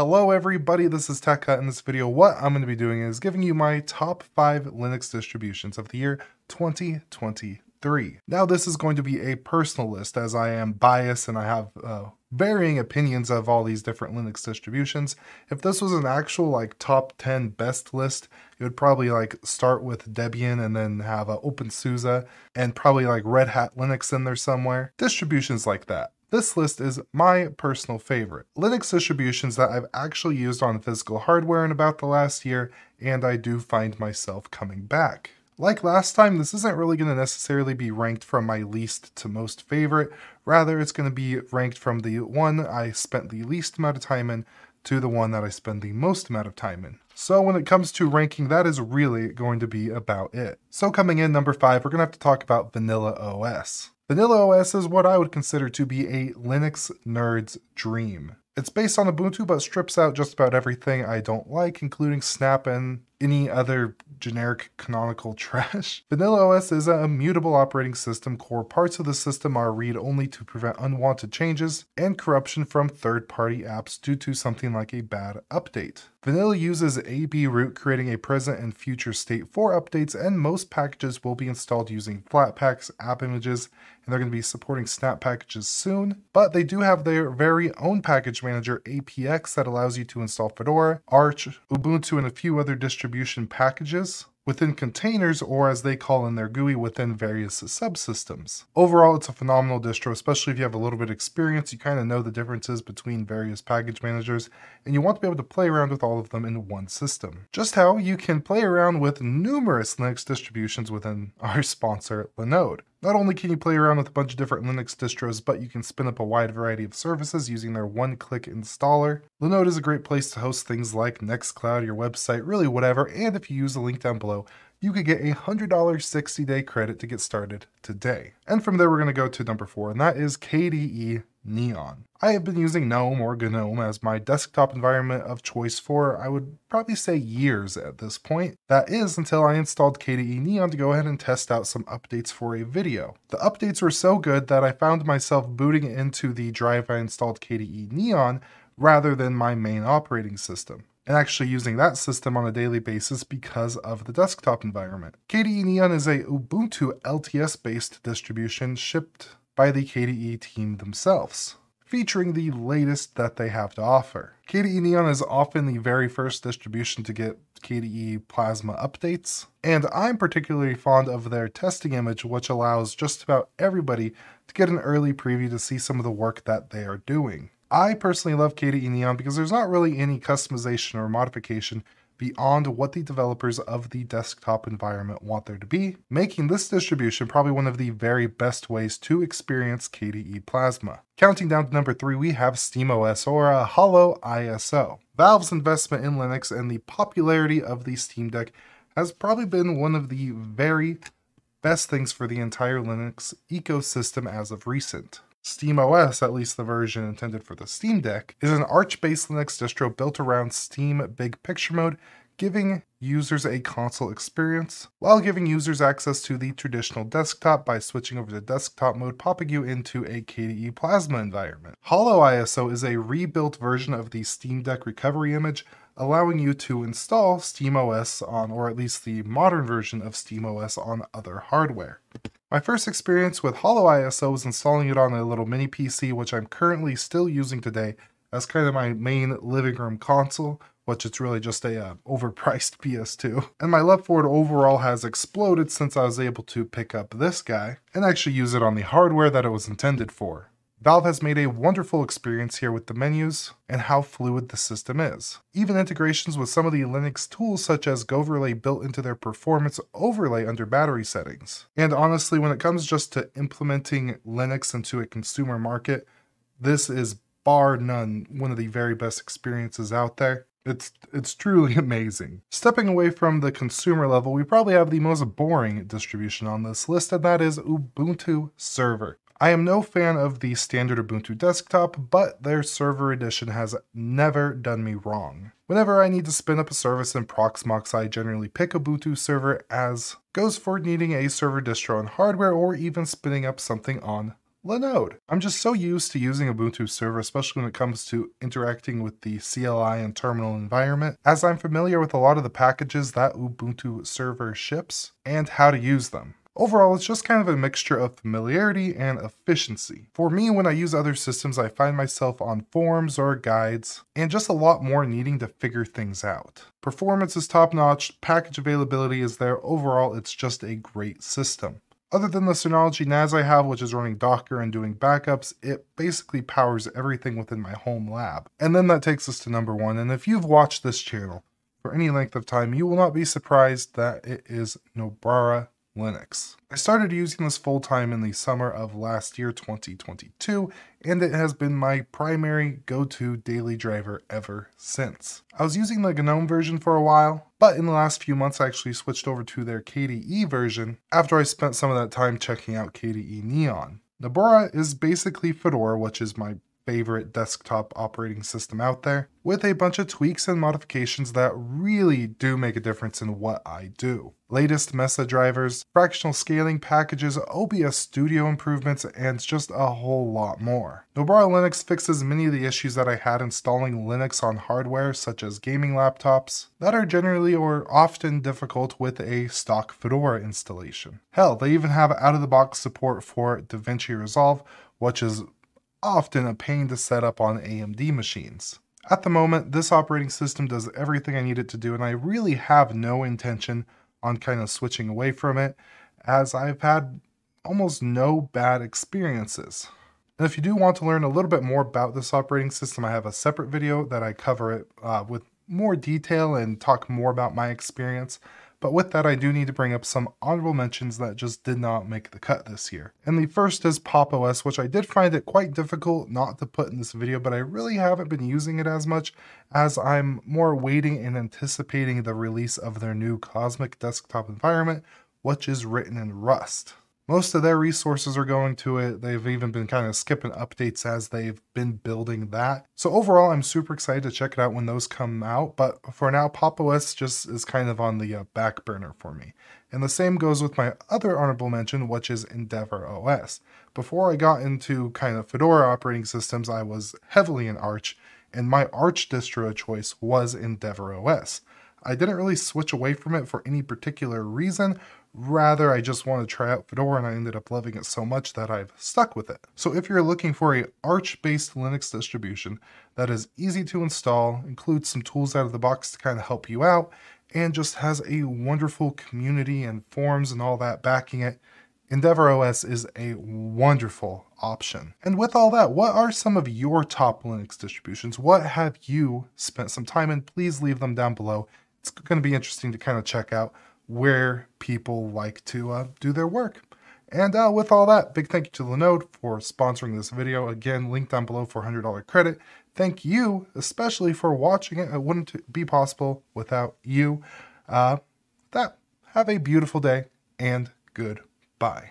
Hello everybody, this is TechHut. In this video, what I'm going to be doing is giving you my top 5 Linux distributions of the year 2023. Now this is going to be a personal list as I am biased and I have uh, varying opinions of all these different Linux distributions. If this was an actual like top 10 best list, it would probably like start with Debian and then have a OpenSUSE and probably like Red Hat Linux in there somewhere. Distributions like that. This list is my personal favorite. Linux distributions that I've actually used on physical hardware in about the last year, and I do find myself coming back. Like last time, this isn't really going to necessarily be ranked from my least to most favorite, rather it's going to be ranked from the one I spent the least amount of time in to the one that I spend the most amount of time in. So when it comes to ranking, that is really going to be about it. So coming in number 5, we're going to have to talk about Vanilla OS. Vanilla OS is what I would consider to be a Linux nerd's dream. It's based on Ubuntu but strips out just about everything I don't like, including Snap and any other generic canonical trash. Vanilla OS is a mutable operating system. Core parts of the system are read only to prevent unwanted changes and corruption from third-party apps due to something like a bad update. Vanilla uses ABRoot, creating a present and future state for updates, and most packages will be installed using Flatpaks, app images, and they're going to be supporting Snap packages soon. But they do have their very own package manager, APX, that allows you to install Fedora, Arch, Ubuntu, and a few other distribution packages within containers or as they call in their GUI within various subsystems. Overall, it's a phenomenal distro, especially if you have a little bit of experience, you kind of know the differences between various package managers, and you want to be able to play around with all of them in one system. Just how you can play around with numerous Linux distributions within our sponsor, Linode. Not only can you play around with a bunch of different Linux distros, but you can spin up a wide variety of services using their one-click installer. Linode is a great place to host things like Nextcloud, your website, really whatever, and if you use the link down below, you could get a $100 60-day credit to get started today. And from there, we're going to go to number four, and that is KDE Neon. I have been using GNOME or GNOME as my desktop environment of choice for, I would probably say years at this point. That is until I installed KDE Neon to go ahead and test out some updates for a video. The updates were so good that I found myself booting into the drive I installed KDE Neon rather than my main operating system and actually using that system on a daily basis because of the desktop environment. KDE Neon is a Ubuntu LTS based distribution shipped by the KDE team themselves, featuring the latest that they have to offer. KDE Neon is often the very first distribution to get KDE Plasma updates, and I'm particularly fond of their testing image, which allows just about everybody to get an early preview to see some of the work that they are doing. I personally love KDE Neon because there's not really any customization or modification beyond what the developers of the desktop environment want there to be, making this distribution probably one of the very best ways to experience KDE Plasma. Counting down to number three, we have SteamOS or uh, a HoloISO. Valve's investment in Linux and the popularity of the Steam Deck has probably been one of the very best things for the entire Linux ecosystem as of recent. SteamOS, at least the version intended for the Steam Deck, is an Arch-based Linux distro built around Steam Big Picture Mode, giving users a console experience, while giving users access to the traditional desktop by switching over to desktop mode, popping you into a KDE Plasma environment. HoloISO is a rebuilt version of the Steam Deck recovery image, allowing you to install SteamOS on, or at least the modern version of SteamOS on other hardware. My first experience with HoloISO was installing it on a little mini PC, which I'm currently still using today as kind of my main living room console, which it's really just a uh, overpriced PS2. And my love for it overall has exploded since I was able to pick up this guy and actually use it on the hardware that it was intended for. Valve has made a wonderful experience here with the menus and how fluid the system is. Even integrations with some of the Linux tools such as Goverlay built into their performance overlay under battery settings. And honestly, when it comes just to implementing Linux into a consumer market, this is bar none one of the very best experiences out there. It's it's truly amazing. Stepping away from the consumer level, we probably have the most boring distribution on this list, and that is Ubuntu Server. I am no fan of the standard Ubuntu desktop, but their server edition has never done me wrong. Whenever I need to spin up a service in Proxmox, I generally pick Ubuntu server as goes for needing a server distro on hardware or even spinning up something on Linode. I'm just so used to using Ubuntu Server, especially when it comes to interacting with the CLI and terminal environment, as I'm familiar with a lot of the packages that Ubuntu Server ships and how to use them. Overall, it's just kind of a mixture of familiarity and efficiency. For me, when I use other systems, I find myself on forums or guides, and just a lot more needing to figure things out. Performance is top notch, package availability is there, overall, it's just a great system. Other than the Synology NAS I have, which is running Docker and doing backups, it basically powers everything within my home lab. And then that takes us to number one, and if you've watched this channel for any length of time, you will not be surprised that it is Nobara Linux. I started using this full time in the summer of last year, 2022, and it has been my primary go to daily driver ever since. I was using the GNOME version for a while, but in the last few months I actually switched over to their KDE version after I spent some of that time checking out KDE Neon. Nobara is basically Fedora, which is my favorite desktop operating system out there, with a bunch of tweaks and modifications that really do make a difference in what I do. Latest Mesa drivers, fractional scaling packages, OBS Studio improvements, and just a whole lot more. Nobara Linux fixes many of the issues that I had installing Linux on hardware such as gaming laptops that are generally or often difficult with a stock Fedora installation. Hell, they even have out-of-the-box support for DaVinci Resolve, which is often a pain to set up on AMD machines. At the moment, this operating system does everything I need it to do, and I really have no intention on kind of switching away from it, as I've had almost no bad experiences. And if you do want to learn a little bit more about this operating system, I have a separate video that I cover it uh, with more detail and talk more about my experience. But with that, I do need to bring up some honorable mentions that just did not make the cut this year. And the first is Pop! OS, which I did find it quite difficult not to put in this video, but I really haven't been using it as much as I'm more waiting and anticipating the release of their new Cosmic desktop environment, which is written in Rust. Most of their resources are going to it. They've even been kind of skipping updates as they've been building that. So overall, I'm super excited to check it out when those come out. But for now, Pop! OS just is kind of on the uh, back burner for me. And the same goes with my other honorable mention, which is Endeavour OS. Before I got into kind of Fedora operating systems, I was heavily in Arch, and my Arch distro choice was Endeavour OS. I didn't really switch away from it for any particular reason, Rather, I just want to try out Fedora and I ended up loving it so much that I've stuck with it. So if you're looking for a Arch-based Linux distribution that is easy to install, includes some tools out of the box to kind of help you out, and just has a wonderful community and forums and all that backing it, Endeavour OS is a wonderful option. And with all that, what are some of your top Linux distributions? What have you spent some time in? Please leave them down below. It's going to be interesting to kind of check out where people like to uh, do their work. And uh, with all that, big thank you to Linode for sponsoring this video. Again, link down below for $100 credit. Thank you, especially for watching it. It wouldn't be possible without you. Uh, that, have a beautiful day and goodbye.